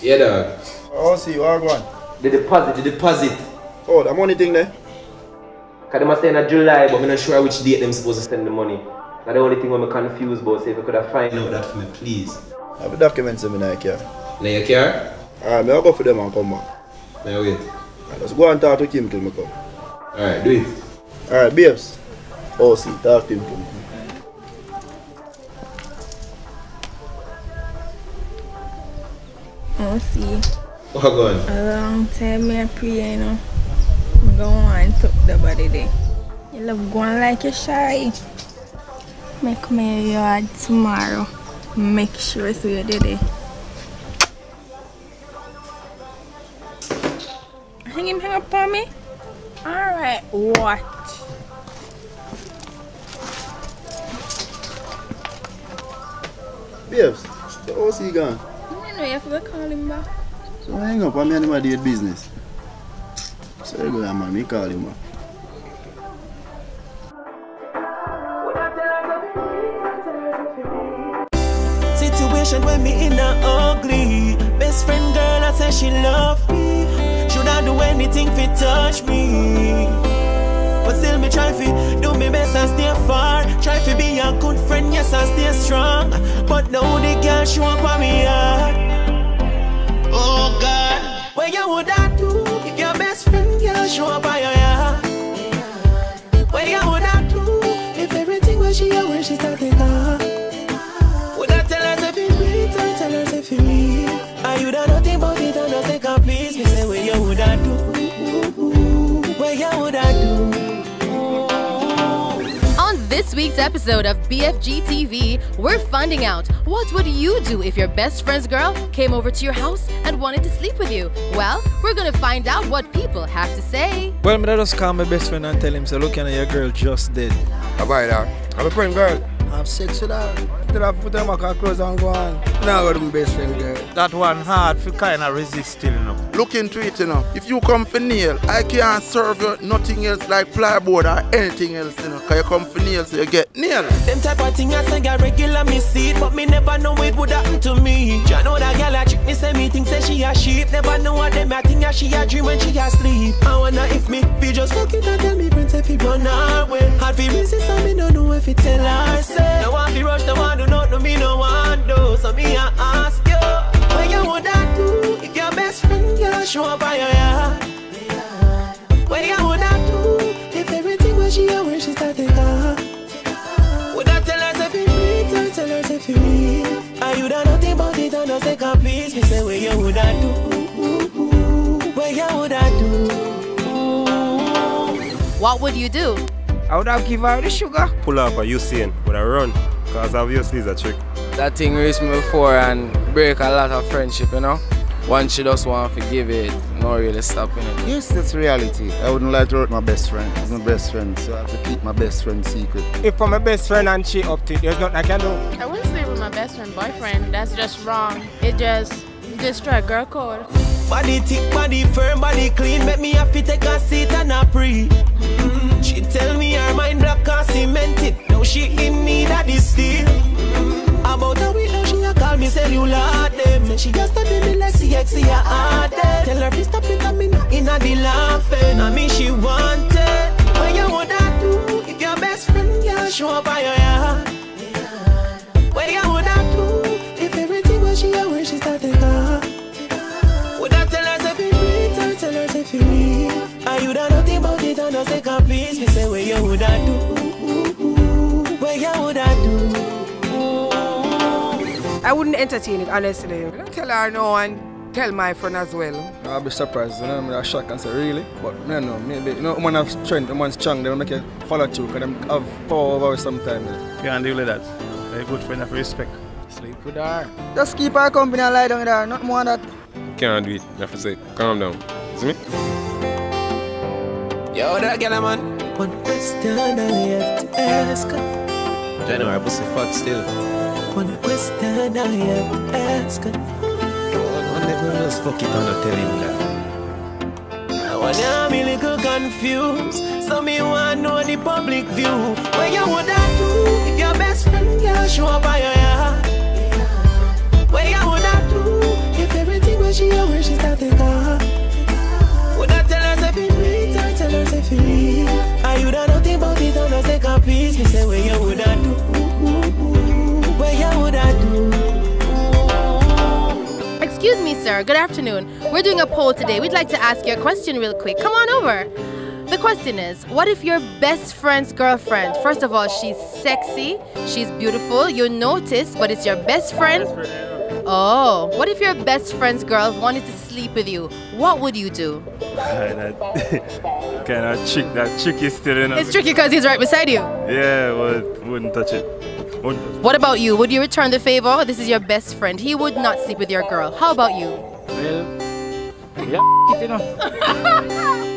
Yeah, dog. Oh, see, you what going? The deposit, the deposit. Oh, the money thing there? Cause they must say in July, but I'm not sure which date them supposed to send the money. That's the only thing I'm confused about. So if you could have find out that for me, please. I have the documents in my car. Now you care? Alright, I'll go for them and come back. Now wait. Right, let's go and talk to Kim till me come. Alright, do it. Alright, babes. Oh, see, talk to him till me Oh, see. What going? A long time me a pray, you know. I go on top the body there. You love going like you shy. Make my yard tomorrow. Make sure so you did it. Hang him hang up on me? Alright, watch. Babes, the OC gone. I know you have to call him back. So hang up on me and my date business. So you go there, man. Me call him back. Situation when me in a ugly Best friend girl I say she love me Should I do anything fi touch me But still me try fi do me best and stay far Try fi be a good friend yes and stay strong But now the girl show up on me heart show up week's episode of BFG TV, we're finding out what would you do if your best friend's girl came over to your house and wanted to sleep with you? Well, we're gonna find out what people have to say. Well, me just call my best friend and tell him, so look, you know, your girl just did. How About that. I'm a friend girl. Have sex with her. Tell her put her back her clothes and go on. Now go to my best friend girl. That one hard for kind of resisting, you know. Look into it, you know. If you come for nail, I can't serve you nothing else like plyboard or anything else, you know. Cause you come for nail, so you get nail. Them type of thing I say get regular me see it, but me never know it would happen to me. Ya know that girl a trick me say me think say she a sheep. Never know what them a think a she a dream when she a sleep. I wonder if me fi just fuck it and tell me friends if he run away. Hard fi resist and me no know if it tell her say. No one fi rush, no one do not know me no one do. So me a ask you, what you would I do if your best friend girl show up by your yard? What you would I do if everything was she a where she start take off? Would I tell her if real? I tell her if it real. Are you done nothing but it and take a please? Me say where you would I do? Where you would I do? What would you do? I would have give her the sugar. Pull up a Usain with a run, cause obviously it's a trick. That thing reached me before and break a lot of friendship, you know. Once she just want to forgive it, not really stopping it. Yes, that's reality. I wouldn't like to hurt my best friend. He's my best friend, so I have to keep my best friend secret. If I'm my best friend and she up to it, there's nothing I can do. I wouldn't sleep with my best friend boyfriend. That's just wrong. It just destroy girl code. Body thick, body firm, body clean. Make me happy take a seat and a pre. Mm, She tell me her mind black and cemented. Now she in need of this. Mm, About a week now she a call me cellular them. Then she just study me like CXC a hard Tell her to stop it and me not inna the laughing. I mean she wanted. What you I do if your best friend girl show up by your yard? Would I do? Where you would I do? I wouldn't entertain it, honestly. I don't tell her no and tell my friend as well. I'll be surprised, you know, I'm shocked and say, really? But, you know, maybe, you know, woman have strength, woman strong, they will make you follow through, because they have power over you sometimes. Can't deal with that. A good friend of respect. Sleep with her. Just keep her company and lie down with her, not more than that. Can't do it. You have to say, calm down. See me? Yo, that girl, man. One question I have to ask. January, pussy fat still. One question I have to ask. One never just fuck it not tell him that. I wanna be little confused. So me want know the public view. What you would I do sir. Good afternoon. We're doing a poll today. We'd like to ask you a question real quick. Come on over. The question is, what if your best friend's girlfriend, first of all, she's sexy, she's beautiful, you notice, but it's your best friend? Oh, what if your best friend's girl wanted to sleep with you? What would you do? that kind of trick, that tricky still, you know. It's tricky because he's right beside you. Yeah, well, wouldn't touch it. What about you? Would you return the favor? This is your best friend. He would not sleep with your girl. How about you? Well, yeah, you know.